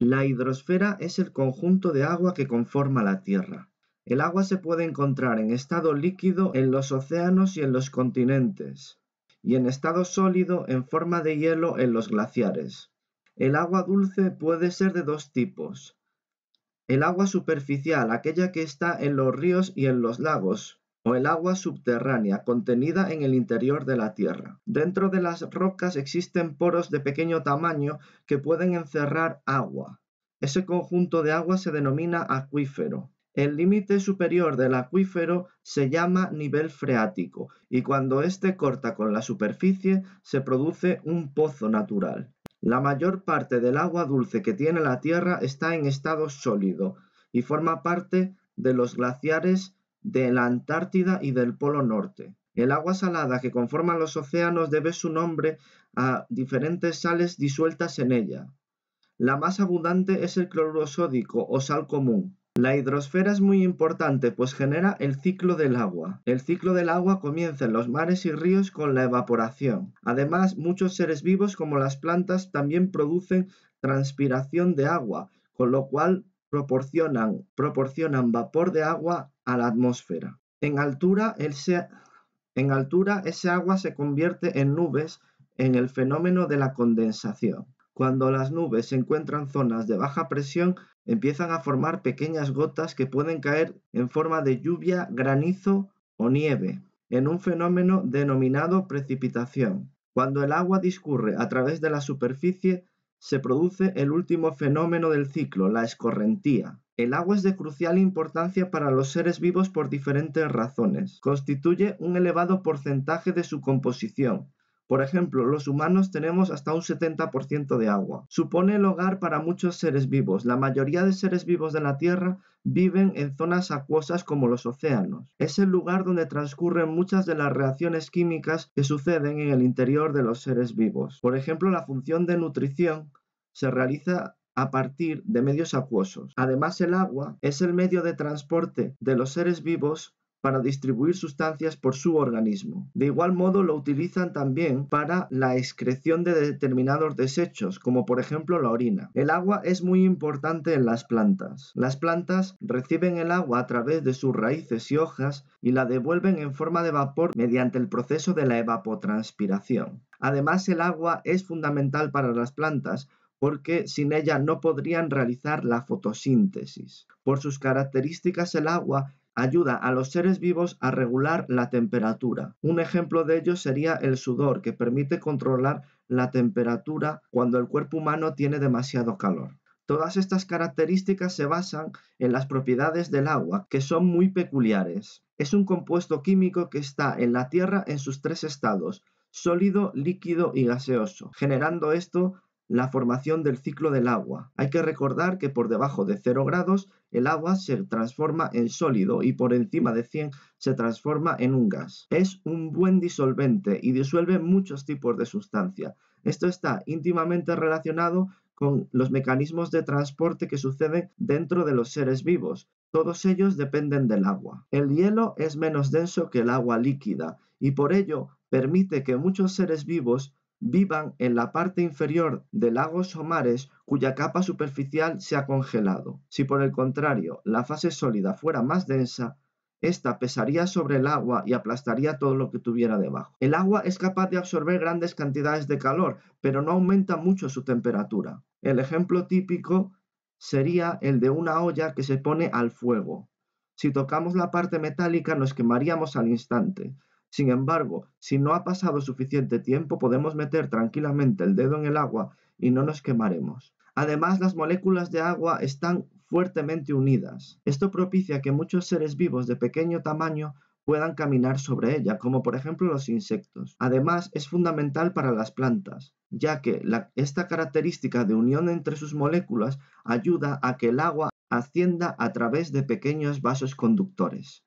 La hidrosfera es el conjunto de agua que conforma la Tierra. El agua se puede encontrar en estado líquido en los océanos y en los continentes, y en estado sólido en forma de hielo en los glaciares. El agua dulce puede ser de dos tipos. El agua superficial, aquella que está en los ríos y en los lagos, o el agua subterránea, contenida en el interior de la Tierra. Dentro de las rocas existen poros de pequeño tamaño que pueden encerrar agua. Ese conjunto de agua se denomina acuífero. El límite superior del acuífero se llama nivel freático y cuando éste corta con la superficie se produce un pozo natural. La mayor parte del agua dulce que tiene la Tierra está en estado sólido y forma parte de los glaciares de la Antártida y del Polo Norte. El agua salada que conforma los océanos debe su nombre a diferentes sales disueltas en ella. La más abundante es el cloruro sódico o sal común, la hidrosfera es muy importante pues genera el ciclo del agua. El ciclo del agua comienza en los mares y ríos con la evaporación. Además, muchos seres vivos como las plantas también producen transpiración de agua, con lo cual proporcionan, proporcionan vapor de agua a la atmósfera. En altura, ese agua se convierte en nubes en el fenómeno de la condensación. Cuando las nubes se encuentran zonas de baja presión, empiezan a formar pequeñas gotas que pueden caer en forma de lluvia, granizo o nieve, en un fenómeno denominado precipitación. Cuando el agua discurre a través de la superficie, se produce el último fenómeno del ciclo, la escorrentía. El agua es de crucial importancia para los seres vivos por diferentes razones. Constituye un elevado porcentaje de su composición, por ejemplo, los humanos tenemos hasta un 70% de agua. Supone el hogar para muchos seres vivos. La mayoría de seres vivos de la Tierra viven en zonas acuosas como los océanos. Es el lugar donde transcurren muchas de las reacciones químicas que suceden en el interior de los seres vivos. Por ejemplo, la función de nutrición se realiza a partir de medios acuosos. Además, el agua es el medio de transporte de los seres vivos para distribuir sustancias por su organismo. De igual modo lo utilizan también para la excreción de determinados desechos, como por ejemplo la orina. El agua es muy importante en las plantas. Las plantas reciben el agua a través de sus raíces y hojas y la devuelven en forma de vapor mediante el proceso de la evapotranspiración. Además, el agua es fundamental para las plantas porque sin ella no podrían realizar la fotosíntesis. Por sus características el agua ayuda a los seres vivos a regular la temperatura. Un ejemplo de ello sería el sudor, que permite controlar la temperatura cuando el cuerpo humano tiene demasiado calor. Todas estas características se basan en las propiedades del agua, que son muy peculiares. Es un compuesto químico que está en la Tierra en sus tres estados, sólido, líquido y gaseoso, generando esto la formación del ciclo del agua. Hay que recordar que por debajo de 0 grados el agua se transforma en sólido y por encima de 100 se transforma en un gas. Es un buen disolvente y disuelve muchos tipos de sustancia. Esto está íntimamente relacionado con los mecanismos de transporte que suceden dentro de los seres vivos. Todos ellos dependen del agua. El hielo es menos denso que el agua líquida y por ello permite que muchos seres vivos vivan en la parte inferior de lagos o mares cuya capa superficial se ha congelado. Si por el contrario la fase sólida fuera más densa, ésta pesaría sobre el agua y aplastaría todo lo que tuviera debajo. El agua es capaz de absorber grandes cantidades de calor, pero no aumenta mucho su temperatura. El ejemplo típico sería el de una olla que se pone al fuego. Si tocamos la parte metálica nos quemaríamos al instante, sin embargo, si no ha pasado suficiente tiempo, podemos meter tranquilamente el dedo en el agua y no nos quemaremos. Además, las moléculas de agua están fuertemente unidas. Esto propicia que muchos seres vivos de pequeño tamaño puedan caminar sobre ella, como por ejemplo los insectos. Además, es fundamental para las plantas, ya que esta característica de unión entre sus moléculas ayuda a que el agua ascienda a través de pequeños vasos conductores.